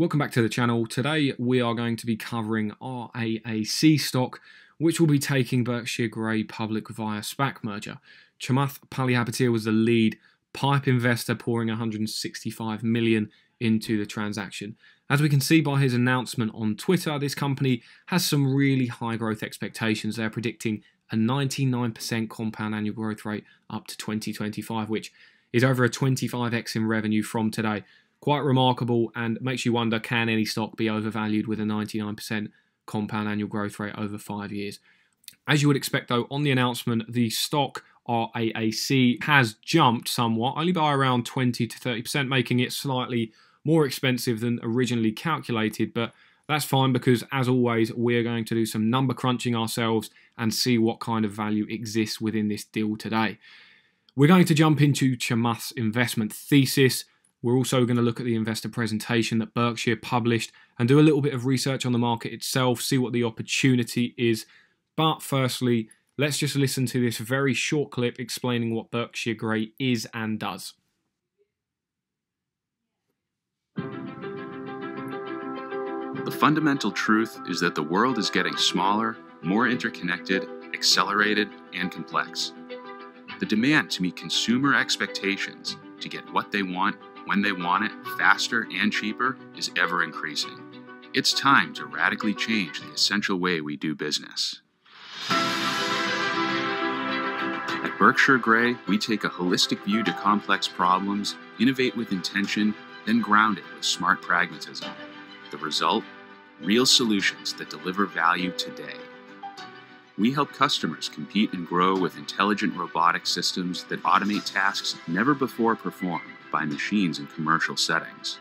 Welcome back to the channel. Today we are going to be covering RAAC stock, which will be taking Berkshire Grey public via SPAC merger. Chamath Palihapitiya was the lead pipe investor pouring 165 million into the transaction. As we can see by his announcement on Twitter, this company has some really high growth expectations. They're predicting a 99% compound annual growth rate up to 2025, which is over a 25x in revenue from today. Quite remarkable and makes you wonder can any stock be overvalued with a 99% compound annual growth rate over five years? As you would expect, though, on the announcement, the stock RAAC has jumped somewhat, only by around 20 to 30%, making it slightly more expensive than originally calculated. But that's fine because, as always, we're going to do some number crunching ourselves and see what kind of value exists within this deal today. We're going to jump into Chamath's investment thesis, we're also going to look at the investor presentation that Berkshire published and do a little bit of research on the market itself, see what the opportunity is. But firstly, let's just listen to this very short clip explaining what Berkshire Grey is and does. The fundamental truth is that the world is getting smaller, more interconnected, accelerated, and complex. The demand to meet consumer expectations to get what they want when they want it faster and cheaper is ever increasing. It's time to radically change the essential way we do business. At Berkshire Grey, we take a holistic view to complex problems, innovate with intention, then ground it with smart pragmatism. The result? Real solutions that deliver value today. We help customers compete and grow with intelligent robotic systems that automate tasks never before performed by machines in commercial settings.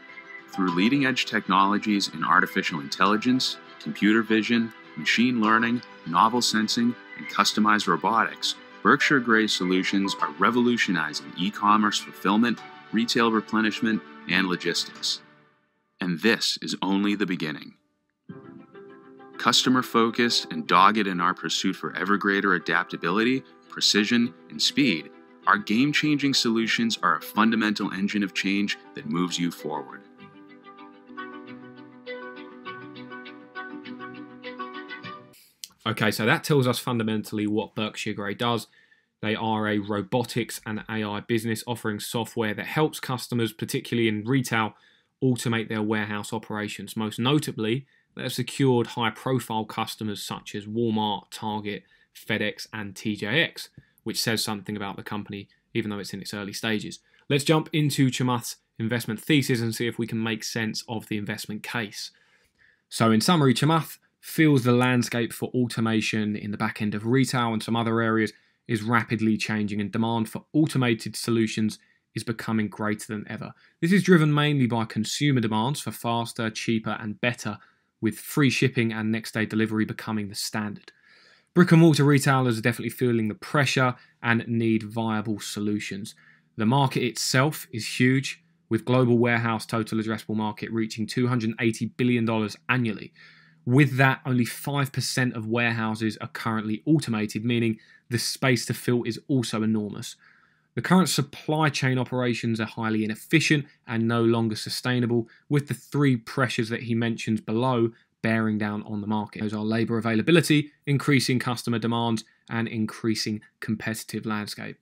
Through leading edge technologies in artificial intelligence, computer vision, machine learning, novel sensing, and customized robotics, Berkshire Grey solutions are revolutionizing e commerce fulfillment, retail replenishment, and logistics. And this is only the beginning. Customer focused and dogged in our pursuit for ever greater adaptability, precision, and speed, our game changing solutions are a fundamental engine of change that moves you forward. Okay, so that tells us fundamentally what Berkshire Grey does. They are a robotics and AI business offering software that helps customers, particularly in retail, automate their warehouse operations. Most notably, they have secured high profile customers such as Walmart, Target, FedEx, and TJX which says something about the company, even though it's in its early stages. Let's jump into Chamath's investment thesis and see if we can make sense of the investment case. So, in summary, Chamath feels the landscape for automation in the back end of retail and some other areas is rapidly changing, and demand for automated solutions is becoming greater than ever. This is driven mainly by consumer demands for faster, cheaper, and better, with free shipping and next day delivery becoming the standard. Brick and mortar retailers are definitely feeling the pressure and need viable solutions. The market itself is huge, with global warehouse total addressable market reaching $280 billion annually. With that, only 5% of warehouses are currently automated, meaning the space to fill is also enormous. The current supply chain operations are highly inefficient and no longer sustainable, with the three pressures that he mentions below bearing down on the market. Those are labour availability, increasing customer demands, and increasing competitive landscape.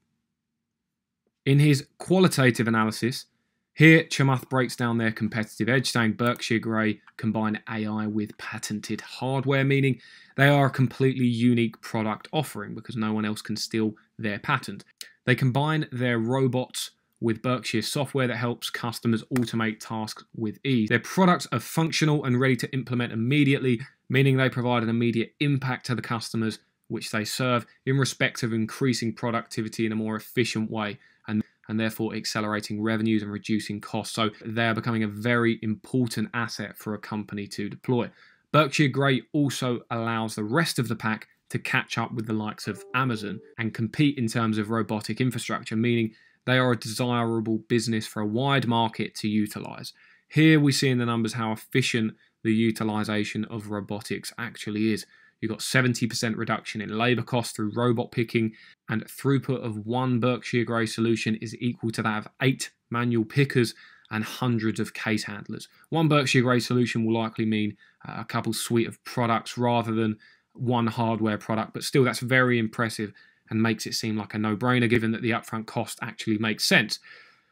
In his qualitative analysis, here Chamath breaks down their competitive edge, saying Berkshire Grey combine AI with patented hardware, meaning they are a completely unique product offering because no one else can steal their patent. They combine their robots with Berkshire software that helps customers automate tasks with ease. Their products are functional and ready to implement immediately, meaning they provide an immediate impact to the customers which they serve in respect of increasing productivity in a more efficient way and, and therefore accelerating revenues and reducing costs. So they are becoming a very important asset for a company to deploy. Berkshire Grey also allows the rest of the pack to catch up with the likes of Amazon and compete in terms of robotic infrastructure, meaning they are a desirable business for a wide market to utilize. Here we see in the numbers how efficient the utilization of robotics actually is. You've got 70% reduction in labor costs through robot picking, and throughput of one Berkshire Grey solution is equal to that of eight manual pickers, and hundreds of case handlers. One Berkshire Grey solution will likely mean a couple suite of products rather than one hardware product, but still that's very impressive and makes it seem like a no-brainer given that the upfront cost actually makes sense.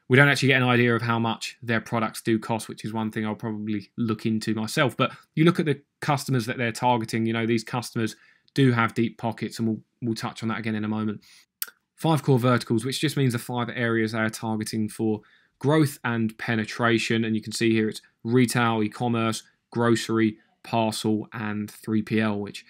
We don't actually get an idea of how much their products do cost, which is one thing I'll probably look into myself. But you look at the customers that they're targeting, you know, these customers do have deep pockets, and we'll, we'll touch on that again in a moment. Five core verticals, which just means the five areas they are targeting for growth and penetration. And you can see here it's retail, e commerce, grocery, parcel, and 3PL, which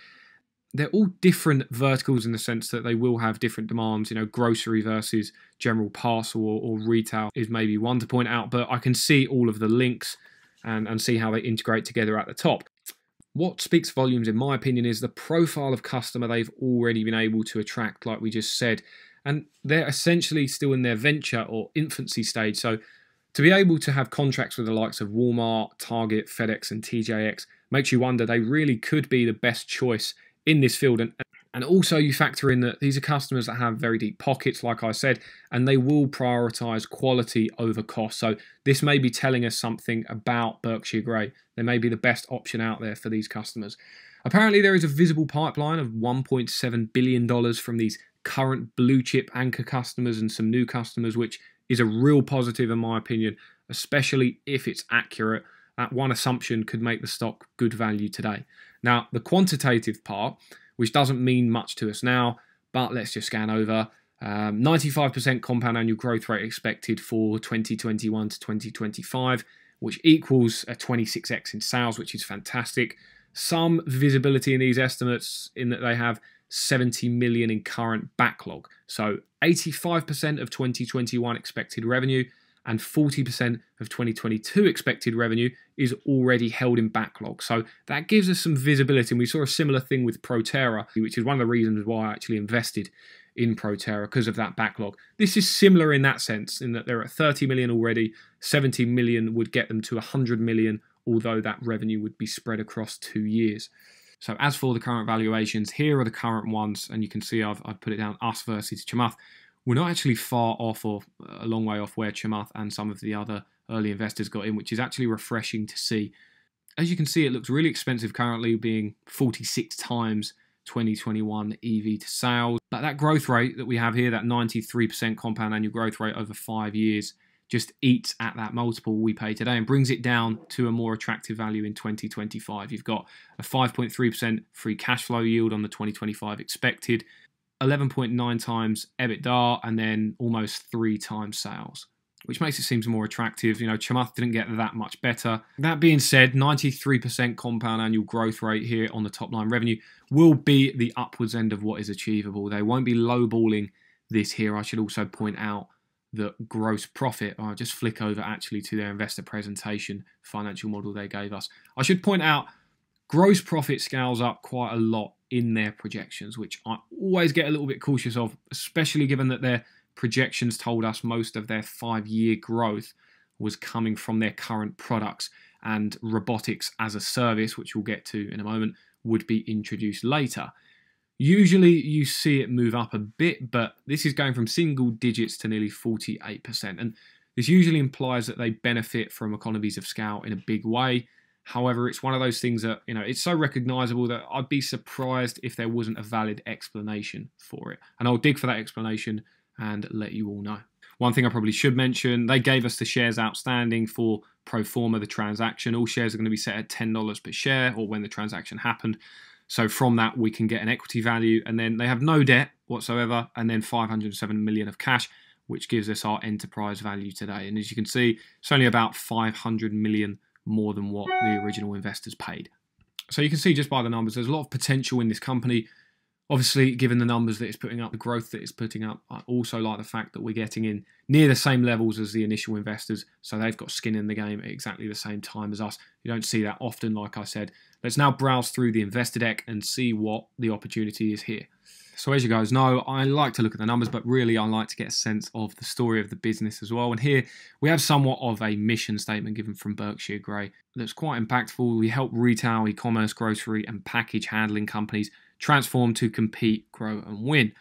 they're all different verticals in the sense that they will have different demands. You know, grocery versus general parcel or, or, retail is maybe one to point out, but I can see all of the links and, and see how they integrate together at the top. What speaks volumes, in my opinion, is the profile of customer they've already been able to attract, like we just said. And they're essentially still in their venture or infancy stage. So to be able to have contracts with the likes of Walmart, Target, FedEx, and TJX makes you wonder they really could be the best choice in this field. And, and also, you factor in that these are customers that have very deep pockets, like I said, and they will prioritize quality over cost. So, this may be telling us something about Berkshire Grey. They may be the best option out there for these customers. Apparently, there is a visible pipeline of $1.7 billion from these current blue chip anchor customers and some new customers, which is a real positive, in my opinion, especially if it's accurate. That one assumption could make the stock good value today. Now, the quantitative part, which doesn't mean much to us now, but let's just scan over. Um, 95% compound annual growth rate expected for 2021 to 2025, which equals a 26x in sales, which is fantastic. Some visibility in these estimates in that they have 70 million in current backlog. So 85% of 2021 expected revenue and 40% of 2022 expected revenue is already held in backlog. So that gives us some visibility. And we saw a similar thing with Proterra, which is one of the reasons why I actually invested in Proterra because of that backlog. This is similar in that sense, in that they're at 30 million already, 70 million would get them to 100 million, although that revenue would be spread across two years. So as for the current valuations, here are the current ones, and you can see I've, I've put it down us versus Chamath we're not actually far off or uh, a long way off where Chamath and some of the other early investors got in, which is actually refreshing to see. As you can see, it looks really expensive currently, being 46 times 2021 EV to sales. But that growth rate that we have here, that 93% compound annual growth rate over five years, just eats at that multiple we pay today and brings it down to a more attractive value in 2025. You've got a 5.3% free cash flow yield on the 2025 expected, 11.9 times EBITDA and then almost three times sales, which makes it seem more attractive. You know, Chamath didn't get that much better. That being said, 93% compound annual growth rate here on the top line revenue will be the upwards end of what is achievable. They won't be lowballing this here. I should also point out that gross profit, I'll just flick over actually to their investor presentation financial model they gave us. I should point out gross profit scales up quite a lot in their projections, which I always get a little bit cautious of, especially given that their projections told us most of their five year growth was coming from their current products and robotics as a service, which we'll get to in a moment, would be introduced later. Usually you see it move up a bit, but this is going from single digits to nearly 48%. And this usually implies that they benefit from economies of scale in a big way. However, it's one of those things that, you know, it's so recognizable that I'd be surprised if there wasn't a valid explanation for it. And I'll dig for that explanation and let you all know. One thing I probably should mention, they gave us the shares outstanding for pro forma the transaction. All shares are going to be set at $10 per share or when the transaction happened. So from that we can get an equity value and then they have no debt whatsoever and then 507 million of cash which gives us our enterprise value today. And as you can see, it's only about 500 million more than what the original investors paid. So you can see just by the numbers, there's a lot of potential in this company. Obviously, given the numbers that it's putting up, the growth that it's putting up, I also like the fact that we're getting in near the same levels as the initial investors. So they've got skin in the game at exactly the same time as us. You don't see that often, like I said. Let's now browse through the investor deck and see what the opportunity is here. So as you guys know, I like to look at the numbers, but really I like to get a sense of the story of the business as well. And here we have somewhat of a mission statement given from Berkshire Grey that's quite impactful. We help retail, e-commerce, grocery, and package handling companies transform to compete, grow, and win.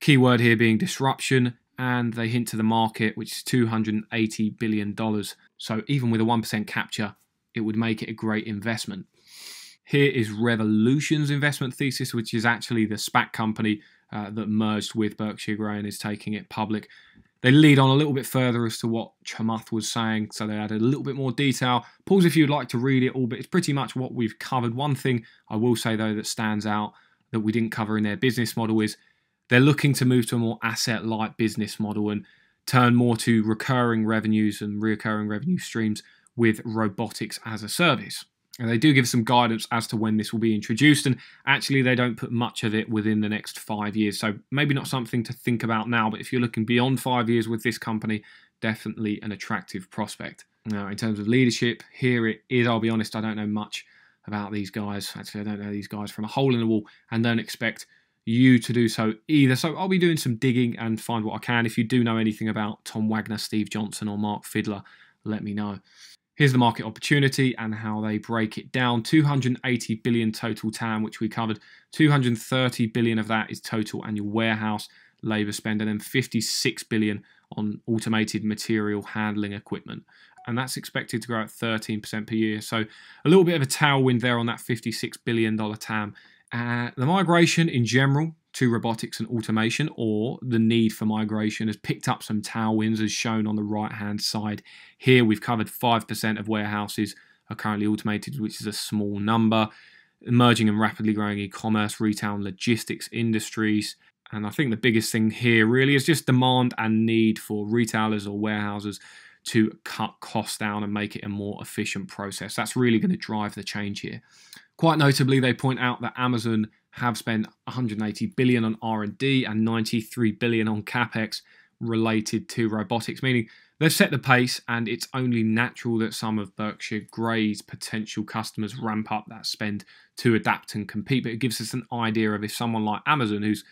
Keyword here being disruption and they hint to the market, which is $280 billion. So even with a 1% capture, it would make it a great investment. Here is Revolution's investment thesis, which is actually the SPAC company uh, that merged with Berkshire Grey and is taking it public. They lead on a little bit further as to what Chamath was saying, so they added a little bit more detail. Pause if you'd like to read it all, but it's pretty much what we've covered. One thing I will say, though, that stands out that we didn't cover in their business model is they're looking to move to a more asset light business model and turn more to recurring revenues and recurring revenue streams with robotics as a service. And they do give some guidance as to when this will be introduced, and actually, they don't put much of it within the next five years. So, maybe not something to think about now, but if you're looking beyond five years with this company, definitely an attractive prospect. Now, in terms of leadership, here it is. I'll be honest, I don't know much about these guys. Actually, I don't know these guys from a hole in the wall and don't expect you to do so either. So I'll be doing some digging and find what I can. If you do know anything about Tom Wagner, Steve Johnson, or Mark Fidler, let me know. Here's the market opportunity and how they break it down. 280 billion total TAM, which we covered. 230 billion of that is total annual warehouse labor spend, and then 56 billion on automated material handling equipment. And that's expected to grow at 13% per year. So a little bit of a tailwind there on that $56 billion TAM. Uh, the migration in general to robotics and automation, or the need for migration, has picked up some tailwinds, as shown on the right hand side. Here we've covered 5% of warehouses are currently automated, which is a small number. Emerging and rapidly growing e commerce, retail, and logistics industries. And I think the biggest thing here really is just demand and need for retailers or warehouses to cut costs down and make it a more efficient process. That's really going to drive the change here. Quite notably, they point out that Amazon have spent 180 billion on R&D and 93 billion on capex related to robotics, meaning they've set the pace and it's only natural that some of Berkshire Grey's potential customers ramp up that spend to adapt and compete. But it gives us an idea of if someone like Amazon, who's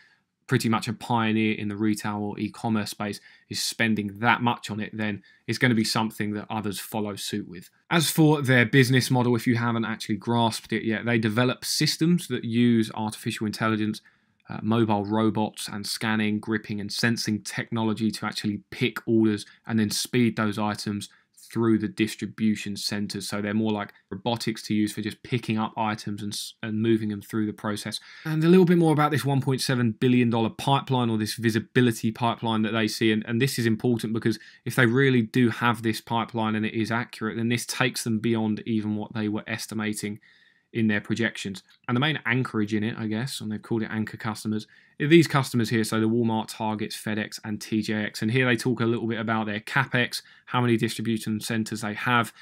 pretty much a pioneer in the retail or e-commerce space is spending that much on it, then it's going to be something that others follow suit with. As for their business model, if you haven't actually grasped it yet, they develop systems that use artificial intelligence, uh, mobile robots, and scanning, gripping, and sensing technology to actually pick orders and then speed those items through the distribution centers. So they're more like robotics to use for just picking up items and, and moving them through the process. And a little bit more about this $1.7 billion pipeline or this visibility pipeline that they see. And, and this is important because if they really do have this pipeline and it is accurate, then this takes them beyond even what they were estimating in their projections. And the main anchorage in it, I guess, and they've called it anchor customers, these customers here, so the Walmart, Targets, FedEx, and TJX. And here they talk a little bit about their capex, how many distribution centers they have,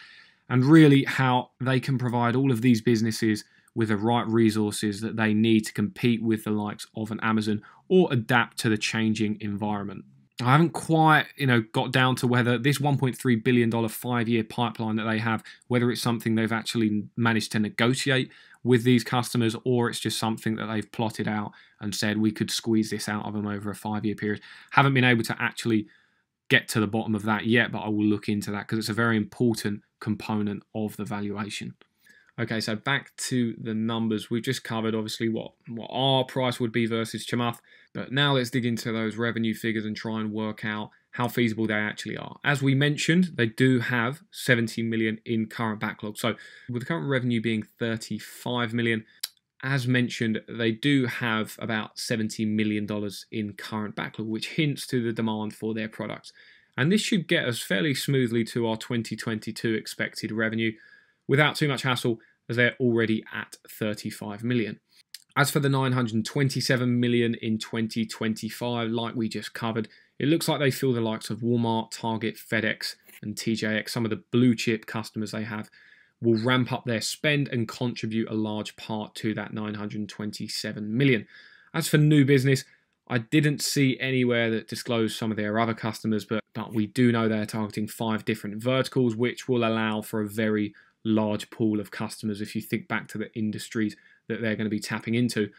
and really how they can provide all of these businesses with the right resources that they need to compete with the likes of an Amazon or adapt to the changing environment. I haven't quite, you know, got down to whether this 1.3 billion dollar five-year pipeline that they have, whether it's something they've actually managed to negotiate with these customers, or it's just something that they've plotted out and said we could squeeze this out of them over a five-year period. Haven't been able to actually get to the bottom of that yet, but I will look into that because it's a very important component of the valuation. Okay, so back to the numbers. We've just covered obviously what, what our price would be versus Chamath, but now let's dig into those revenue figures and try and work out how feasible they actually are. As we mentioned, they do have 70 million in current backlog. So with the current revenue being 35 million, as mentioned, they do have about $70 million in current backlog, which hints to the demand for their products. And this should get us fairly smoothly to our 2022 expected revenue without too much hassle as they're already at 35 million. As for the 927 million in 2025, like we just covered, it looks like they feel the likes of Walmart, Target, FedEx, and TJX, some of the blue chip customers they have, will ramp up their spend and contribute a large part to that 927 million. As for new business, I didn't see anywhere that disclosed some of their other customers, but, but we do know they're targeting five different verticals, which will allow for a very large pool of customers if you think back to the industries that they're going to be tapping into.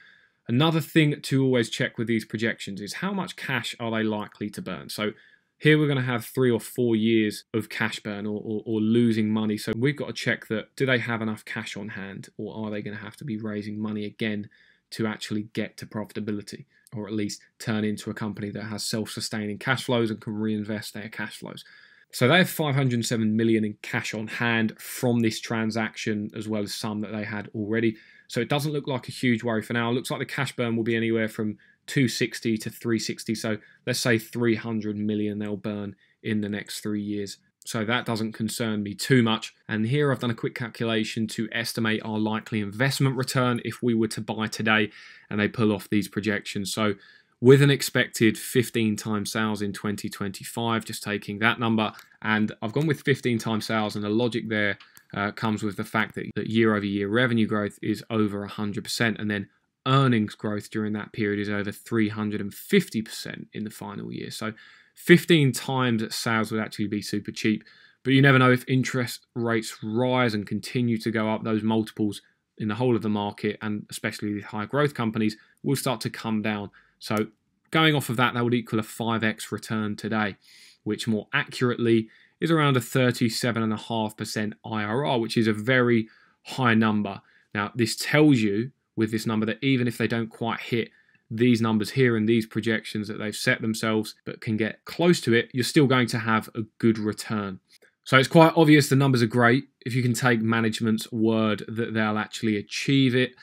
Another thing to always check with these projections is how much cash are they likely to burn. So here we're going to have three or four years of cash burn or, or, or, losing money. So we've got to check that do they have enough cash on hand or are they going to have to be raising money again to actually get to profitability? or at least turn into a company that has self-sustaining cash flows and can reinvest their cash flows. So they have 507 million in cash on hand from this transaction, as well as some that they had already. So it doesn't look like a huge worry for now. It looks like the cash burn will be anywhere from 260 to 360. So let's say 300 million they'll burn in the next three years. So that doesn't concern me too much. And here I've done a quick calculation to estimate our likely investment return if we were to buy today and they pull off these projections. So with an expected 15 times sales in 2025, just taking that number, and I've gone with 15 times sales, and the logic there uh, comes with the fact that, that year over year revenue growth is over 100%, and then earnings growth during that period is over 350% in the final year. So 15 times sales would actually be super cheap. But you never know if interest rates rise and continue to go up, those multiples in the whole of the market, and especially the high growth companies, will start to come down. So going off of that, that would equal a 5x return today, which more accurately is around a 37.5% IRR, which is a very high number. Now, this tells you with this number that even if they don't quite hit these numbers here and these projections that they've set themselves, but can get close to it, you're still going to have a good return. So it's quite obvious the numbers are great. If you can take management's word that they'll actually achieve it,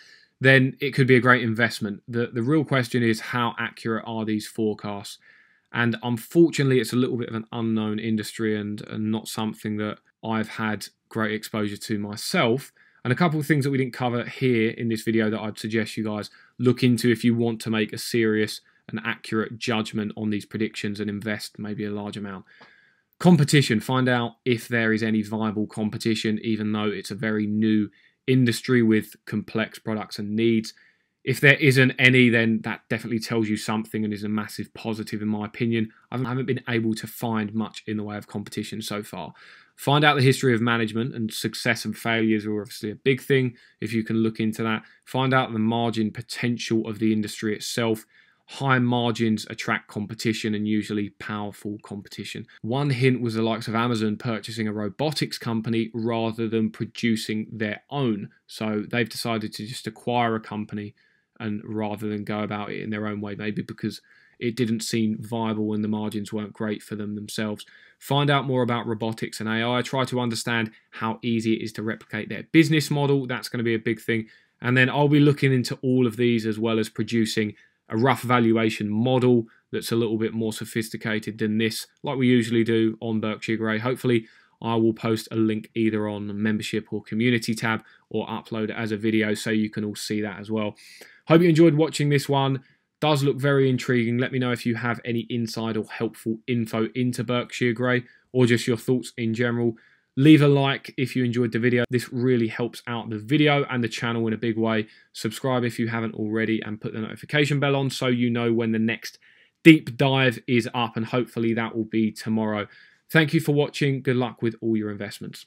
then it could be a great investment. The, the real question is how accurate are these forecasts? And unfortunately, it's a little bit of an unknown industry and, and not something that I've had great exposure to myself. And a couple of things that we didn't cover here in this video that I'd suggest you guys look into if you want to make a serious and accurate judgment on these predictions and invest maybe a large amount. Competition, find out if there is any viable competition, even though it's a very new industry with complex products and needs. If there isn't any, then that definitely tells you something and is a massive positive, in my opinion. I haven't been able to find much in the way of competition so far. Find out the history of management and success and failures are obviously a big thing if you can look into that. Find out the margin potential of the industry itself High margins attract competition and usually powerful competition. One hint was the likes of Amazon purchasing a robotics company rather than producing their own. So they've decided to just acquire a company and rather than go about it in their own way, maybe because it didn't seem viable and the margins weren't great for them themselves. Find out more about robotics and AI. Try to understand how easy it is to replicate their business model. That's going to be a big thing. And then I'll be looking into all of these as well as producing a rough valuation model that's a little bit more sophisticated than this, like we usually do on Berkshire Grey. Hopefully, I will post a link either on membership or community tab or upload it as a video so you can all see that as well. Hope you enjoyed watching this one. Does look very intriguing. Let me know if you have any inside or helpful info into Berkshire Grey or just your thoughts in general. Leave a like if you enjoyed the video. This really helps out the video and the channel in a big way. Subscribe if you haven't already and put the notification bell on so you know when the next deep dive is up and hopefully that will be tomorrow. Thank you for watching. Good luck with all your investments.